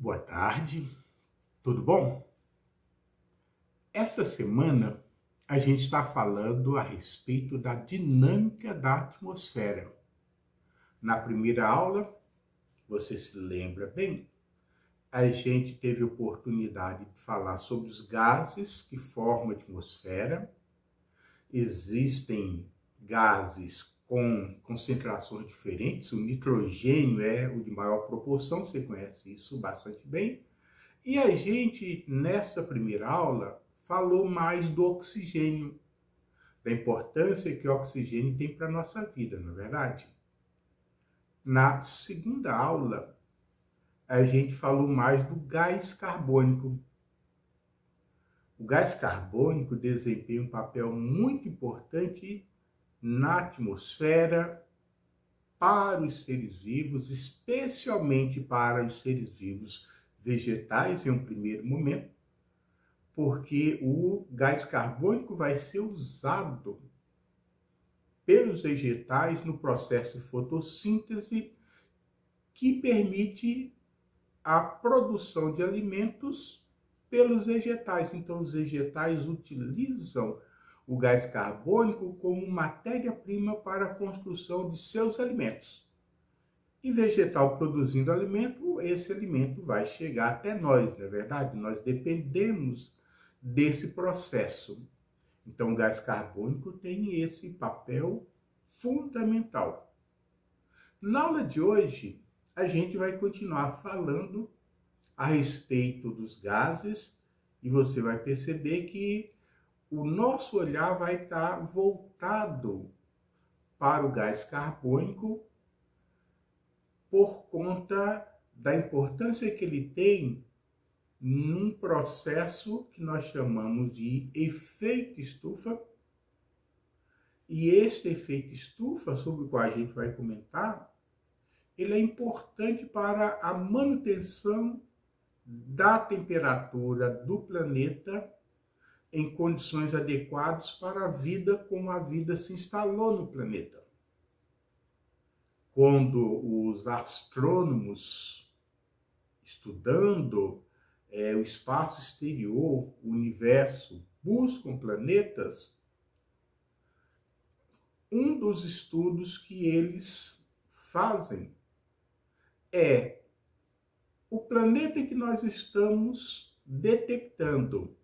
Boa tarde, tudo bom? Essa semana a gente está falando a respeito da dinâmica da atmosfera. Na primeira aula, você se lembra bem, a gente teve oportunidade de falar sobre os gases que formam a atmosfera. Existem gases com concentrações diferentes. O nitrogênio é o de maior proporção, você conhece isso bastante bem. E a gente, nessa primeira aula, falou mais do oxigênio, da importância que o oxigênio tem para a nossa vida, não é verdade? Na segunda aula, a gente falou mais do gás carbônico. O gás carbônico desempenha um papel muito importante na atmosfera para os seres vivos, especialmente para os seres vivos vegetais em um primeiro momento, porque o gás carbônico vai ser usado pelos vegetais no processo de fotossíntese que permite a produção de alimentos pelos vegetais. Então, os vegetais utilizam o gás carbônico como matéria-prima para a construção de seus alimentos. E vegetal produzindo alimento, esse alimento vai chegar até nós, não é verdade? Nós dependemos desse processo. Então, o gás carbônico tem esse papel fundamental. Na aula de hoje, a gente vai continuar falando a respeito dos gases e você vai perceber que o nosso olhar vai estar voltado para o gás carbônico por conta da importância que ele tem num processo que nós chamamos de efeito estufa. E este efeito estufa, sobre o qual a gente vai comentar, ele é importante para a manutenção da temperatura do planeta em condições adequadas para a vida como a vida se instalou no planeta. Quando os astrônomos, estudando é, o espaço exterior, o universo, buscam planetas, um dos estudos que eles fazem é o planeta que nós estamos detectando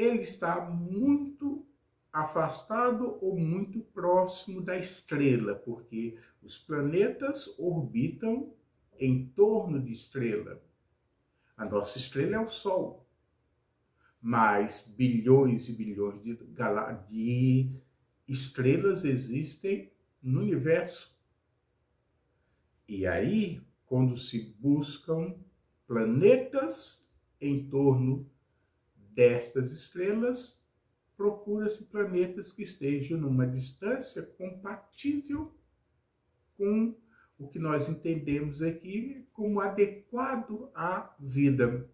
ele está muito afastado ou muito próximo da estrela, porque os planetas orbitam em torno de estrela. A nossa estrela é o Sol, mas bilhões e bilhões de, de estrelas existem no universo. E aí, quando se buscam planetas em torno destas estrelas, procura-se planetas que estejam numa distância compatível com o que nós entendemos aqui como adequado à vida,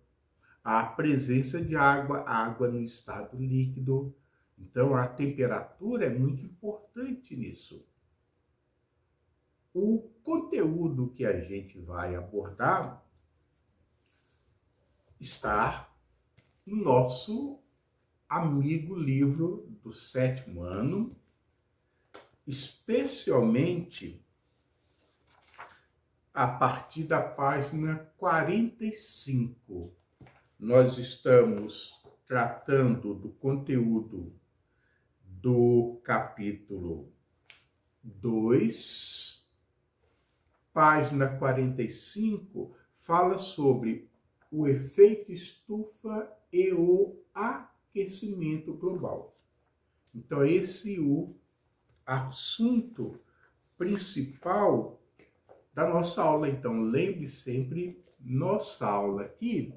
à presença de água, água no estado líquido. Então, a temperatura é muito importante nisso. O conteúdo que a gente vai abordar está nosso amigo livro do sétimo ano, especialmente a partir da página 45. Nós estamos tratando do conteúdo do capítulo 2, página 45, fala sobre o efeito estufa e o aquecimento global. Então, esse é o assunto principal da nossa aula. Então, lembre sempre, nossa aula aqui,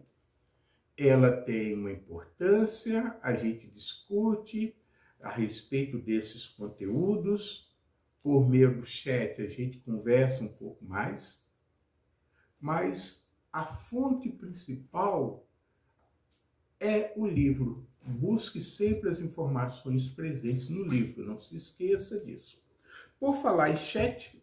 ela tem uma importância, a gente discute a respeito desses conteúdos, por meio do chat a gente conversa um pouco mais, mas a fonte principal é o livro. Busque sempre as informações presentes no livro, não se esqueça disso. Por falar em chat,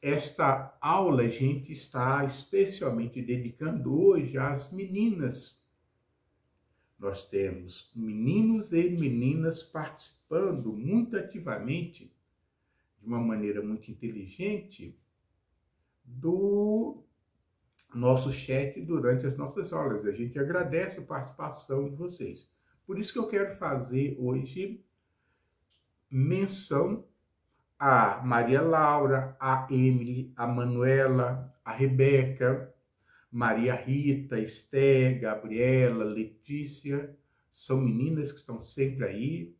esta aula a gente está especialmente dedicando hoje às meninas. Nós temos meninos e meninas participando muito ativamente, de uma maneira muito inteligente, do nosso chat durante as nossas aulas. A gente agradece a participação de vocês. Por isso que eu quero fazer hoje menção a Maria Laura, a Emily, a Manuela, a Rebeca, Maria Rita, Esther, Gabriela, Letícia, são meninas que estão sempre aí,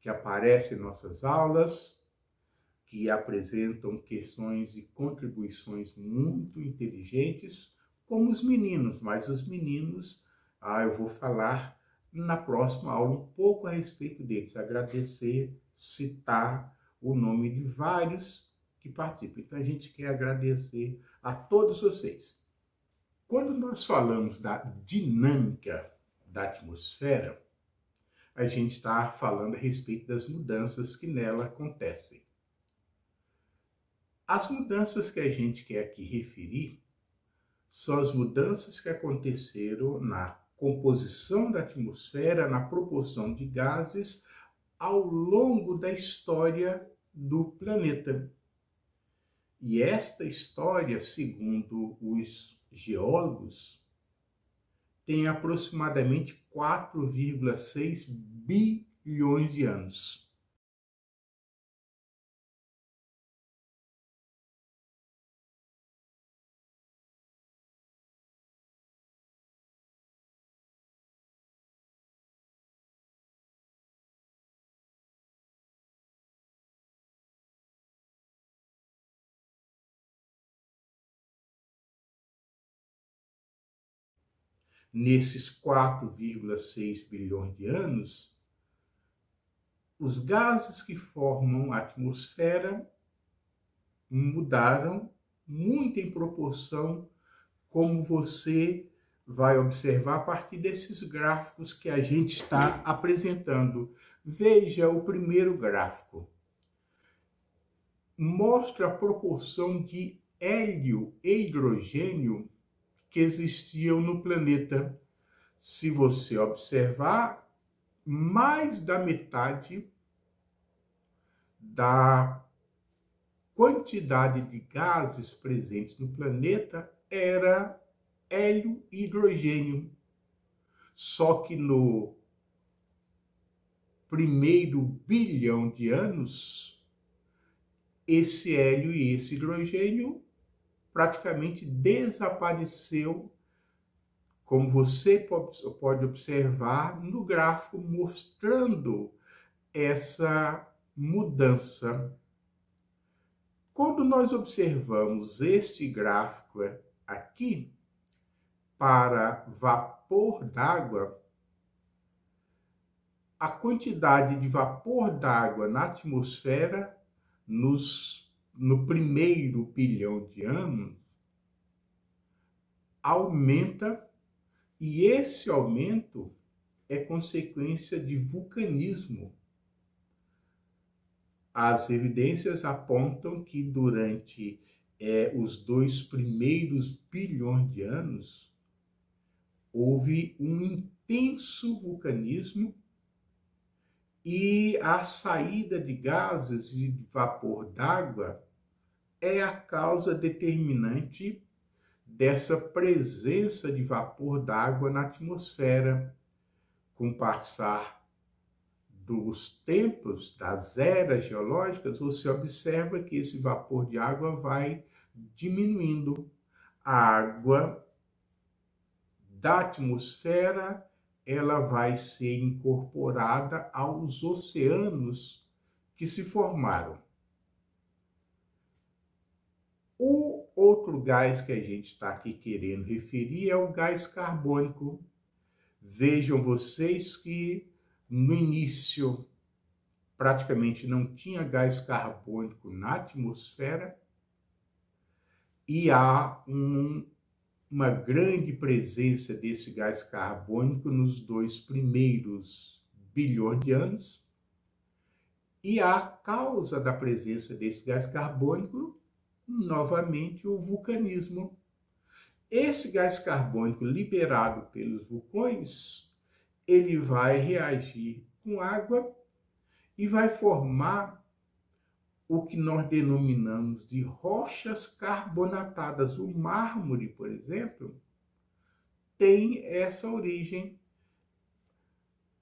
que aparecem em nossas aulas, que apresentam questões e contribuições muito inteligentes, como os meninos, mas os meninos, ah, eu vou falar na próxima aula um pouco a respeito deles, agradecer, citar o nome de vários que participam. Então a gente quer agradecer a todos vocês. Quando nós falamos da dinâmica da atmosfera, a gente está falando a respeito das mudanças que nela acontecem. As mudanças que a gente quer aqui referir são as mudanças que aconteceram na composição da atmosfera, na proporção de gases ao longo da história do planeta. E esta história, segundo os geólogos, tem aproximadamente 4,6 bilhões de anos. Nesses 4,6 bilhões de anos, os gases que formam a atmosfera mudaram muito em proporção, como você vai observar a partir desses gráficos que a gente está apresentando. Veja o primeiro gráfico. Mostra a proporção de hélio e hidrogênio que existiam no planeta. Se você observar, mais da metade da quantidade de gases presentes no planeta era hélio e hidrogênio. Só que no primeiro bilhão de anos, esse hélio e esse hidrogênio praticamente desapareceu, como você pode observar no gráfico mostrando essa mudança. Quando nós observamos este gráfico aqui, para vapor d'água, a quantidade de vapor d'água na atmosfera nos no primeiro bilhão de anos aumenta e esse aumento é consequência de vulcanismo. As evidências apontam que durante é, os dois primeiros bilhões de anos houve um intenso vulcanismo e a saída de gases e de vapor d'água é a causa determinante dessa presença de vapor d'água na atmosfera. Com o passar dos tempos, das eras geológicas, você observa que esse vapor de água vai diminuindo. A água da atmosfera ela vai ser incorporada aos oceanos que se formaram. O outro gás que a gente está aqui querendo referir é o gás carbônico. Vejam vocês que no início praticamente não tinha gás carbônico na atmosfera e há um uma grande presença desse gás carbônico nos dois primeiros bilhões de anos. E a causa da presença desse gás carbônico novamente o vulcanismo. Esse gás carbônico liberado pelos vulcões, ele vai reagir com água e vai formar o que nós denominamos de rochas carbonatadas. O mármore, por exemplo, tem essa origem.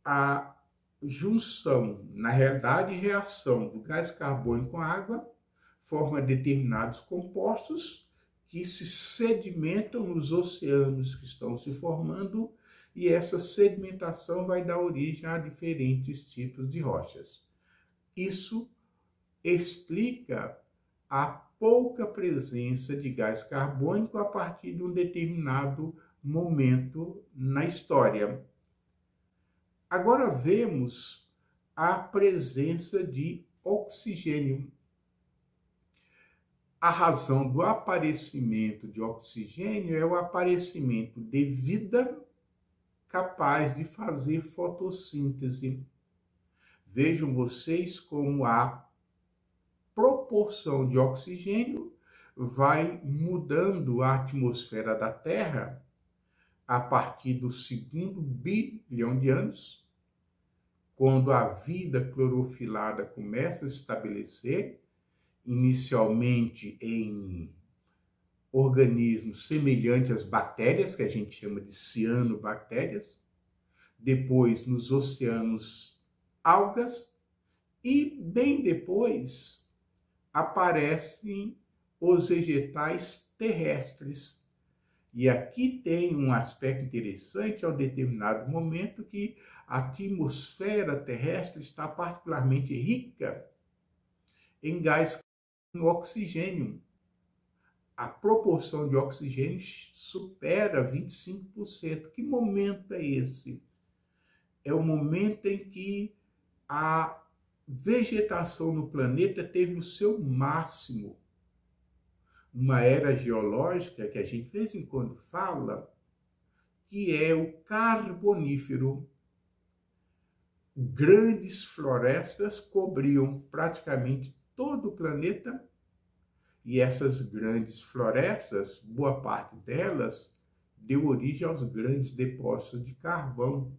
A junção, na realidade, reação do gás carbônico com água forma determinados compostos que se sedimentam nos oceanos que estão se formando e essa sedimentação vai dar origem a diferentes tipos de rochas. Isso explica a pouca presença de gás carbônico a partir de um determinado momento na história. Agora vemos a presença de oxigênio. A razão do aparecimento de oxigênio é o aparecimento de vida capaz de fazer fotossíntese. Vejam vocês como a proporção de oxigênio vai mudando a atmosfera da Terra a partir do segundo bilhão de anos, quando a vida clorofilada começa a se estabelecer, inicialmente em organismos semelhantes às bactérias, que a gente chama de cianobactérias, depois nos oceanos, algas, e bem depois aparecem os vegetais terrestres. E aqui tem um aspecto interessante ao determinado momento que a atmosfera terrestre está particularmente rica em gás no oxigênio a proporção de oxigênio supera 25%. Que momento é esse? É o momento em que a vegetação no planeta teve o seu máximo. Uma era geológica que a gente de vez em quando fala, que é o carbonífero. Grandes florestas cobriam praticamente todo o planeta e essas grandes florestas, boa parte delas, deu origem aos grandes depósitos de carvão.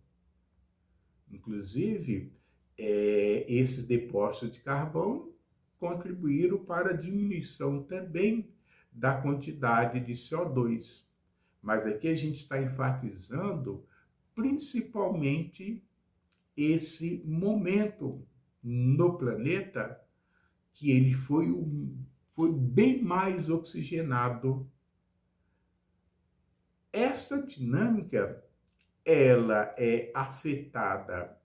Inclusive, é, esses depósitos de carvão contribuíram para a diminuição também da quantidade de CO2. Mas aqui a gente está enfatizando principalmente esse momento no planeta que ele foi um foi bem mais oxigenado. Essa dinâmica ela é afetada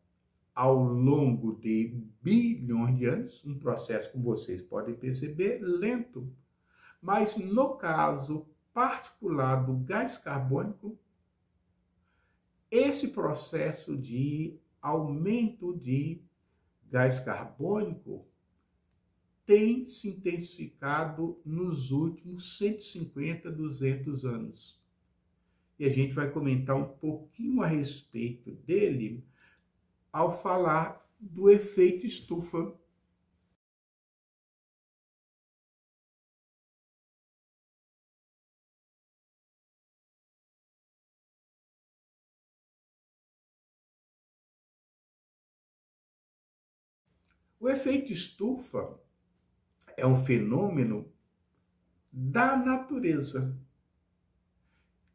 ao longo de bilhões de anos, um processo, como vocês podem perceber, lento. Mas no caso particular do gás carbônico, esse processo de aumento de gás carbônico tem se intensificado nos últimos 150, 200 anos. E a gente vai comentar um pouquinho a respeito dele ao falar do efeito estufa. O efeito estufa é um fenômeno da natureza.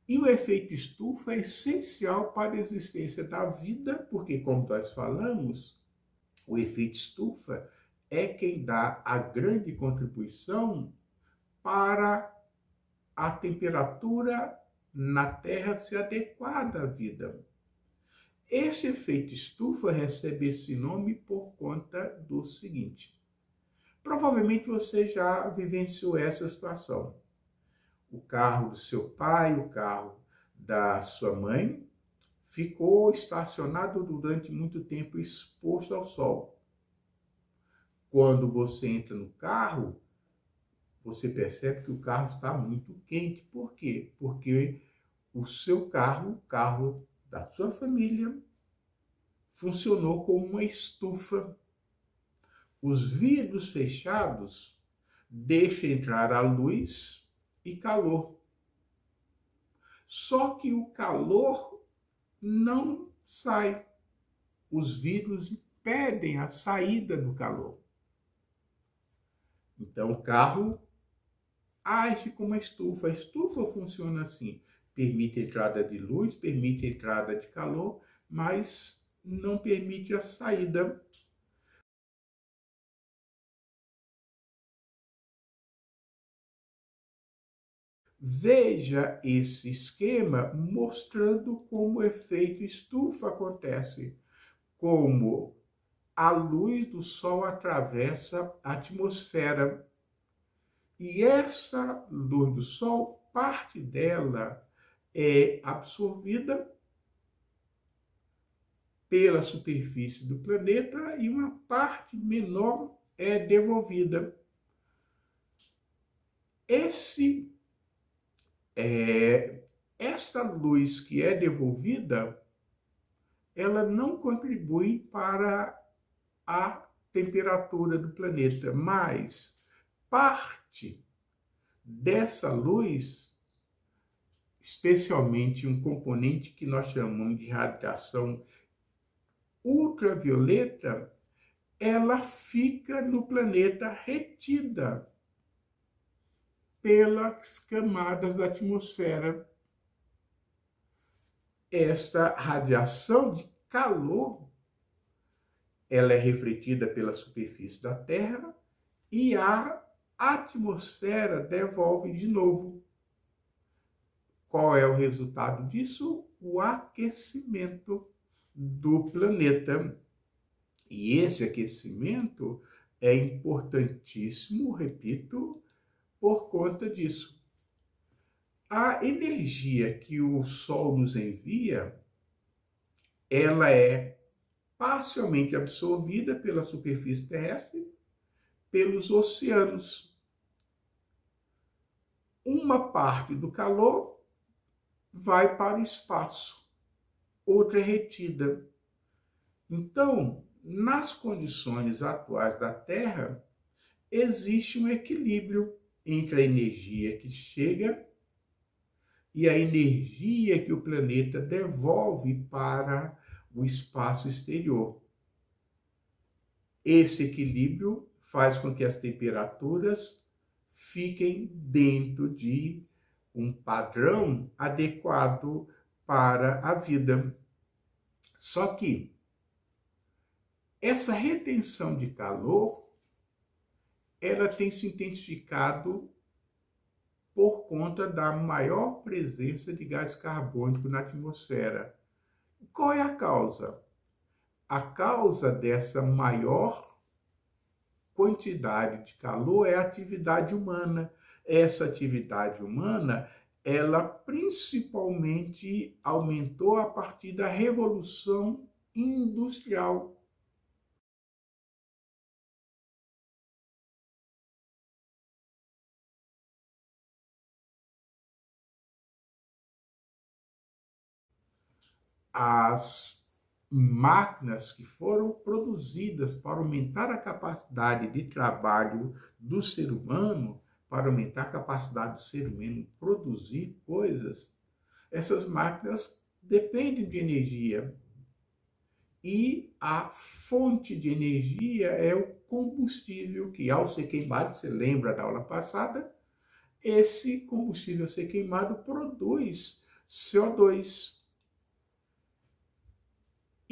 E o efeito estufa é essencial para a existência da vida, porque, como nós falamos, o efeito estufa é quem dá a grande contribuição para a temperatura na Terra se adequar à vida. Esse efeito estufa recebe esse nome por conta do seguinte: Provavelmente você já vivenciou essa situação. O carro do seu pai, o carro da sua mãe, ficou estacionado durante muito tempo exposto ao sol. Quando você entra no carro, você percebe que o carro está muito quente. Por quê? Porque o seu carro, o carro da sua família, funcionou como uma estufa os vidros fechados deixa entrar a luz e calor. Só que o calor não sai. Os vidros impedem a saída do calor. Então o carro age como a estufa. A estufa funciona assim: permite a entrada de luz, permite a entrada de calor, mas não permite a saída Veja esse esquema mostrando como o efeito estufa acontece, como a luz do Sol atravessa a atmosfera. E essa luz do Sol, parte dela é absorvida pela superfície do planeta e uma parte menor é devolvida. Esse é, essa luz que é devolvida, ela não contribui para a temperatura do planeta, mas parte dessa luz, especialmente um componente que nós chamamos de radiação ultravioleta, ela fica no planeta retida pelas camadas da atmosfera. Esta radiação de calor, ela é refletida pela superfície da Terra e a atmosfera devolve de novo. Qual é o resultado disso? O aquecimento do planeta. E esse aquecimento é importantíssimo, repito, por conta disso. A energia que o Sol nos envia, ela é parcialmente absorvida pela superfície terrestre, pelos oceanos. Uma parte do calor vai para o espaço, outra é retida. Então, nas condições atuais da Terra, existe um equilíbrio entre a energia que chega e a energia que o planeta devolve para o espaço exterior. Esse equilíbrio faz com que as temperaturas fiquem dentro de um padrão adequado para a vida. Só que essa retenção de calor ela tem se intensificado por conta da maior presença de gás carbônico na atmosfera. Qual é a causa? A causa dessa maior quantidade de calor é a atividade humana. Essa atividade humana, ela principalmente aumentou a partir da revolução industrial. As máquinas que foram produzidas para aumentar a capacidade de trabalho do ser humano, para aumentar a capacidade do ser humano produzir coisas, essas máquinas dependem de energia. E a fonte de energia é o combustível que, ao ser queimado, você lembra da aula passada, esse combustível ser queimado produz CO2,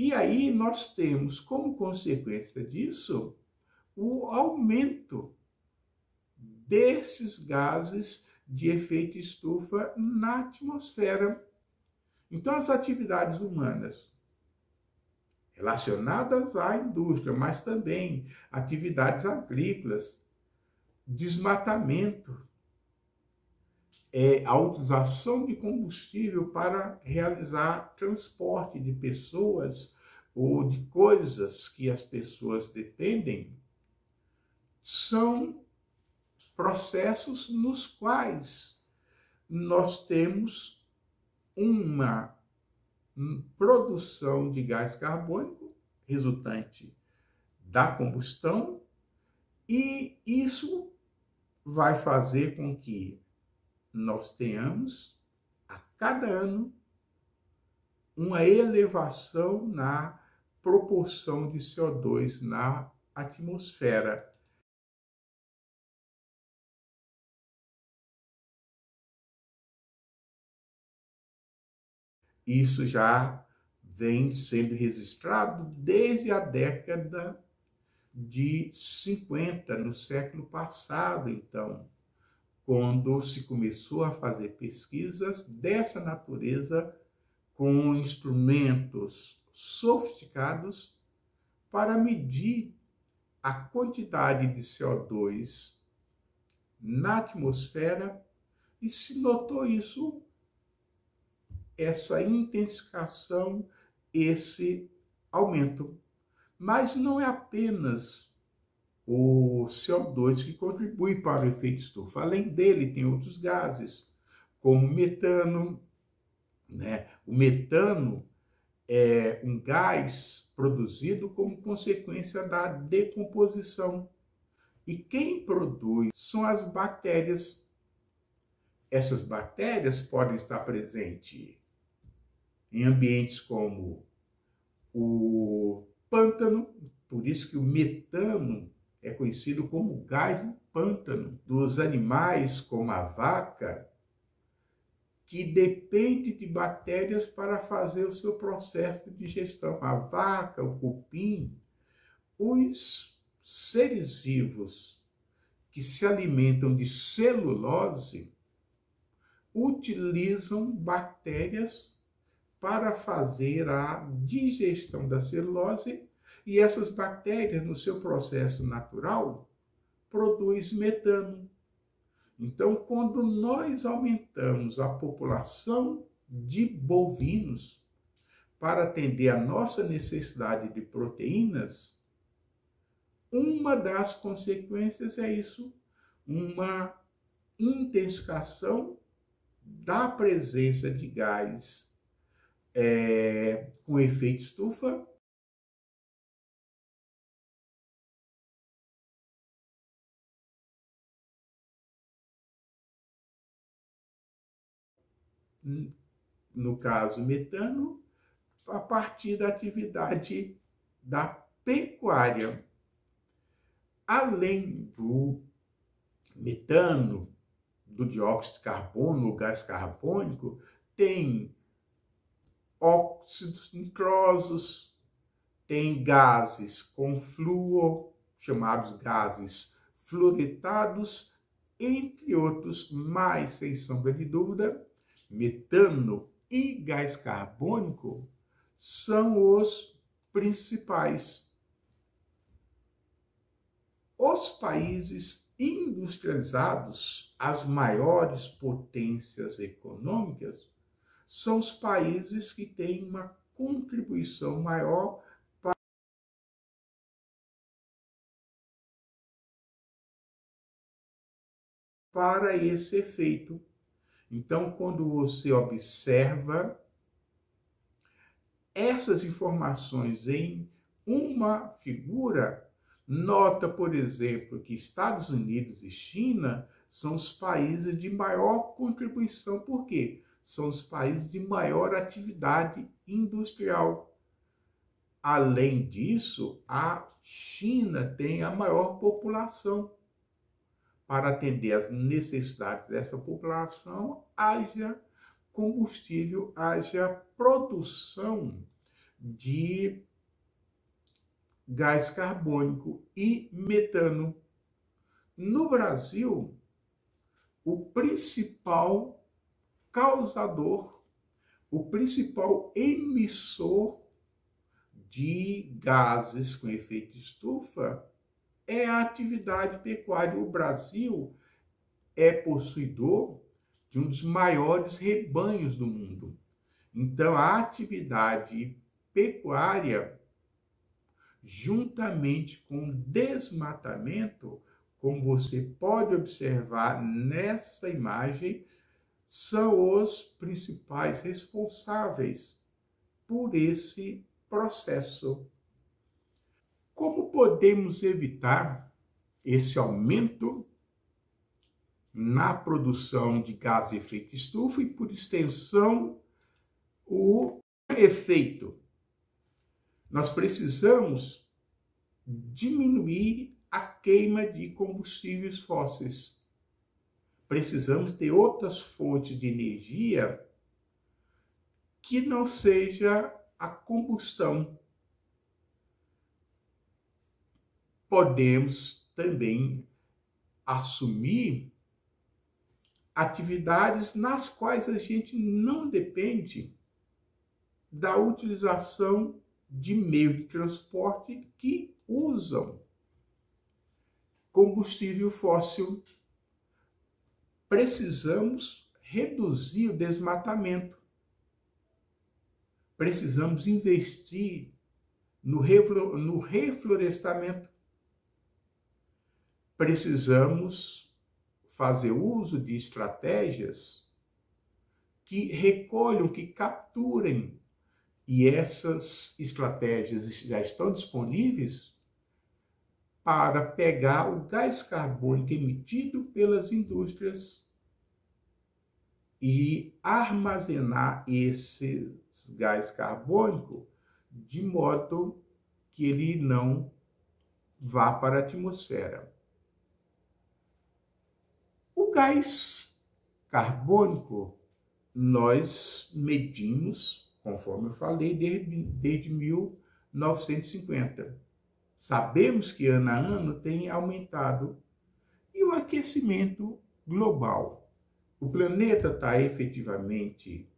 e aí nós temos como consequência disso o aumento desses gases de efeito estufa na atmosfera. Então, as atividades humanas relacionadas à indústria, mas também atividades agrícolas, desmatamento, é, a utilização de combustível para realizar transporte de pessoas ou de coisas que as pessoas dependem, são processos nos quais nós temos uma produção de gás carbônico resultante da combustão e isso vai fazer com que nós tenhamos a cada ano uma elevação na proporção de CO2 na atmosfera. Isso já vem sendo registrado desde a década de 50, no século passado, então, quando se começou a fazer pesquisas dessa natureza com instrumentos sofisticados para medir a quantidade de CO2 na atmosfera e se notou isso essa intensificação, esse aumento. Mas não é apenas o CO2 que contribui para o efeito estufa. Além dele, tem outros gases, como metano. Né? O metano é um gás produzido como consequência da decomposição. E quem produz são as bactérias. Essas bactérias podem estar presentes em ambientes como o pântano, por isso que o metano é conhecido como gás do pântano, dos animais como a vaca, que depende de bactérias para fazer o seu processo de digestão. A vaca, o cupim, os seres vivos que se alimentam de celulose utilizam bactérias para fazer a digestão da celulose e essas bactérias, no seu processo natural, produzem metano. Então, quando nós aumentamos a população de bovinos para atender a nossa necessidade de proteínas, uma das consequências é isso, uma intensificação da presença de gás é, com efeito estufa. No caso, metano, a partir da atividade da pecuária. Além do metano, do dióxido de carbono, o gás carbônico, tem óxidos nitrosos, tem gases com flúor, chamados gases fluoretados, entre outros, mais sem sombra de dúvida, metano e gás carbônico são os principais. Os países industrializados, as maiores potências econômicas, são os países que têm uma contribuição maior para para esse efeito. Então, quando você observa essas informações em uma figura, nota, por exemplo, que Estados Unidos e China são os países de maior contribuição. Por quê? são os países de maior atividade industrial. Além disso, a China tem a maior população. Para atender às necessidades dessa população, haja combustível, haja produção de gás carbônico e metano. No Brasil, o principal causador, o principal emissor de gases com efeito estufa é a atividade pecuária. O Brasil é possuidor de um dos maiores rebanhos do mundo. Então, a atividade pecuária, juntamente com o desmatamento, como você pode observar nessa imagem, são os principais responsáveis por esse processo. Como podemos evitar esse aumento na produção de gás de efeito estufa e, por extensão, o efeito. Nós precisamos diminuir a queima de combustíveis fósseis. Precisamos ter outras fontes de energia que não seja a combustão. Podemos também assumir atividades nas quais a gente não depende da utilização de meio de transporte que usam combustível fóssil. Precisamos reduzir o desmatamento. Precisamos investir no reflorestamento. Precisamos fazer uso de estratégias que recolham, que capturem e essas estratégias já estão disponíveis para pegar o gás carbônico emitido pelas indústrias e armazenar esse gás carbônico de modo que ele não vá para a atmosfera. O gás carbônico nós medimos conforme eu falei, desde, desde 1950. Sabemos que ano a ano tem aumentado. E o aquecimento global? O planeta está efetivamente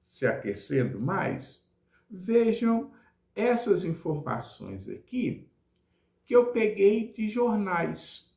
se aquecendo mais? Vejam essas informações aqui que eu peguei de jornais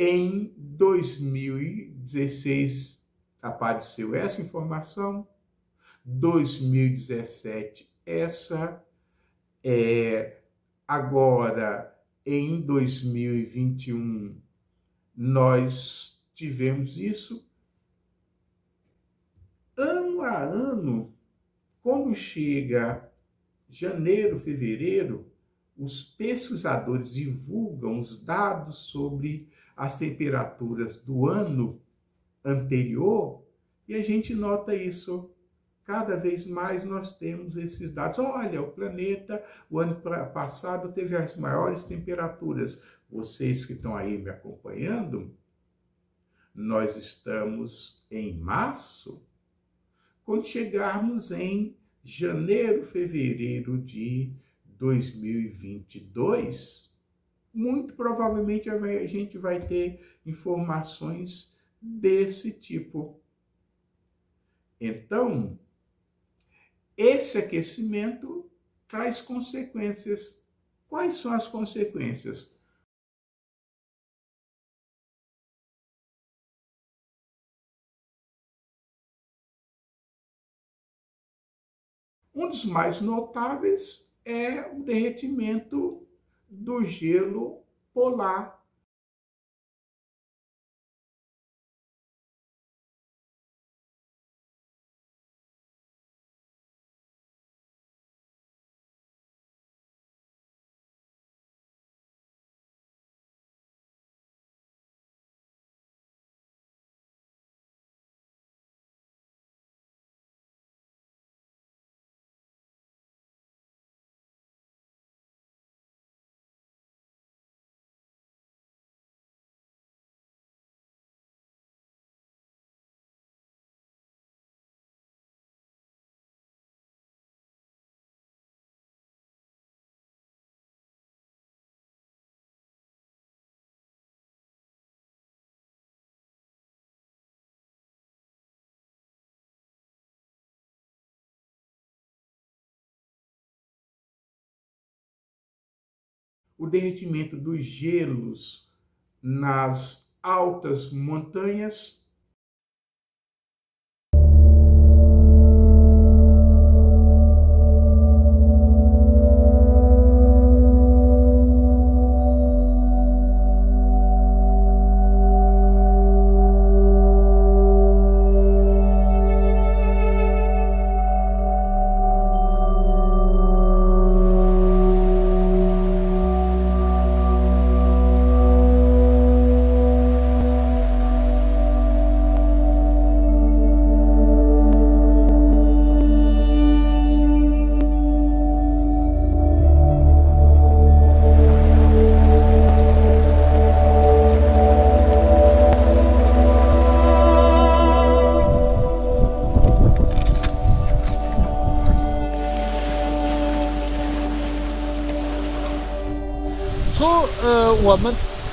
Em 2016 apareceu essa informação, 2017 essa, é, agora em 2021 nós tivemos isso. Ano a ano, quando chega janeiro, fevereiro, os pesquisadores divulgam os dados sobre as temperaturas do ano anterior e a gente nota isso. Cada vez mais nós temos esses dados. Olha, o planeta, o ano passado, teve as maiores temperaturas. Vocês que estão aí me acompanhando, nós estamos em março. Quando chegarmos em janeiro, fevereiro de 2022, muito provavelmente a gente vai ter informações desse tipo. Então, esse aquecimento traz consequências. Quais são as consequências? Um dos mais notáveis é o derretimento do gelo polar o derretimento dos gelos nas altas montanhas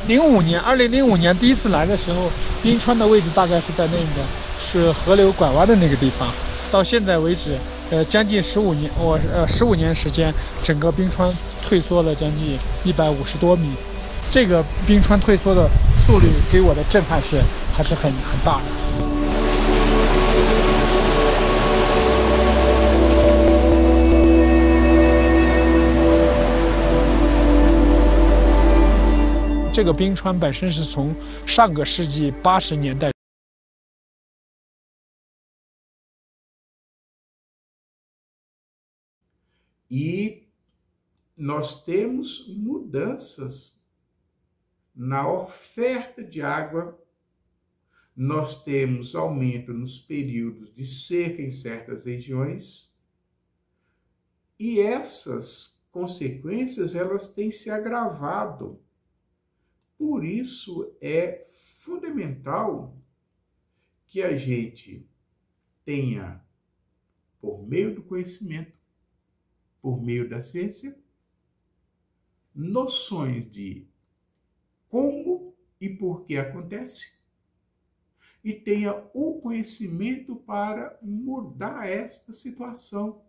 零五年，二零零五年第一次来的时候，冰川的位置大概是在那个是河流拐弯的那个地方。到现在为止，呃，将近十五年，我呃十五年时间，整个冰川退缩了将近一百五十多米。这个冰川退缩的速率给我的震撼是还是很很大的。这个冰川本身是从上个世纪八十年代。E nós temos mudanças na oferta de água, nós temos aumento nos períodos de seca em certas regiões, e essas consequências elas têm se agravado por isso é fundamental que a gente tenha, por meio do conhecimento, por meio da ciência, noções de como e por que acontece, e tenha o conhecimento para mudar esta situação.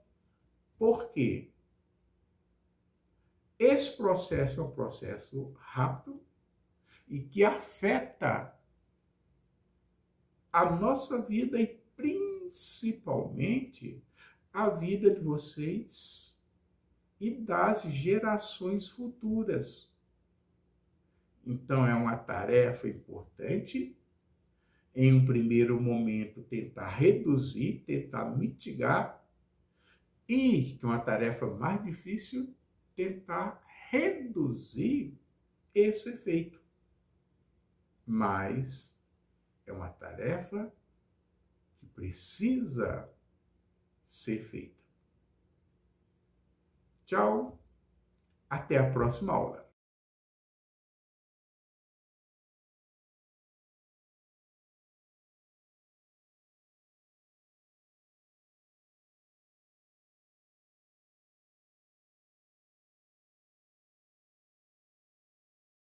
Por quê? Esse processo é um processo rápido, e que afeta a nossa vida e principalmente a vida de vocês e das gerações futuras. Então é uma tarefa importante em um primeiro momento tentar reduzir, tentar mitigar e, que é uma tarefa mais difícil, tentar reduzir esse efeito mas é uma tarefa que precisa ser feita. Tchau, até a próxima aula.